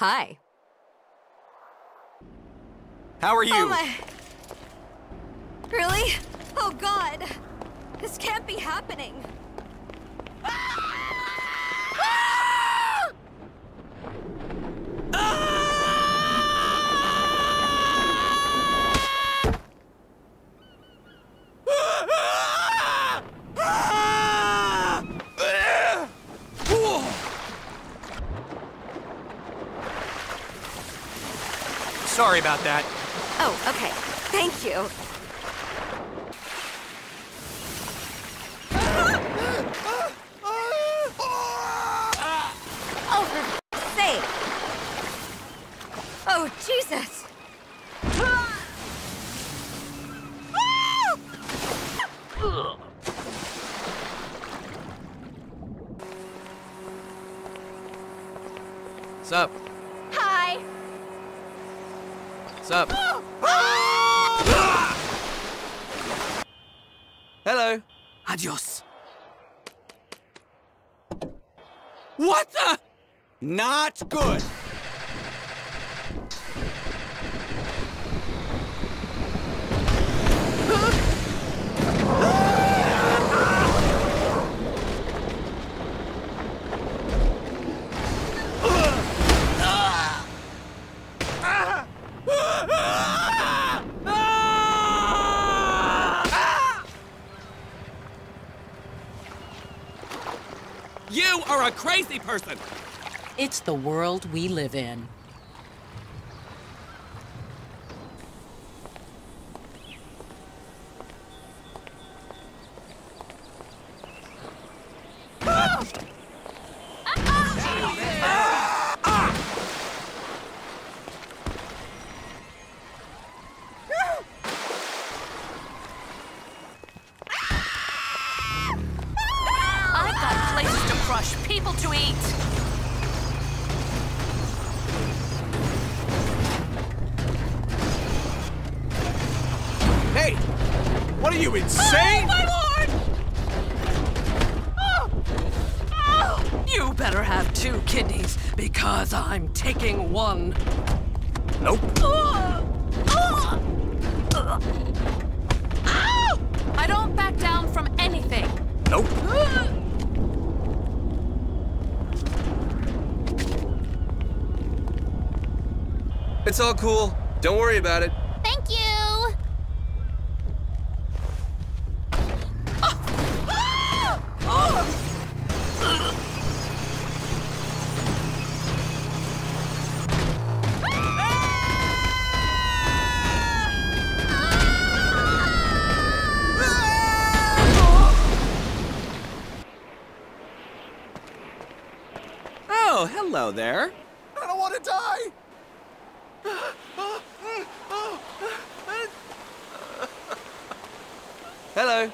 Hi. How are you? Oh my... Really? Oh god! This can't be happening. Sorry about that. Oh, okay. Thank you. Oh, for sake! Oh, Jesus! What's up? What's up? Hello. Adios. What the? Not good. You are a crazy person. It's the world we live in. Ah! Crush, people to eat. Hey, what are you oh, insane? My lord! Oh, oh. You better have two kidneys because I'm taking one. Nope. I It's all cool. Don't worry about it. Thank you! Oh, hello there. I don't want to die. Hello.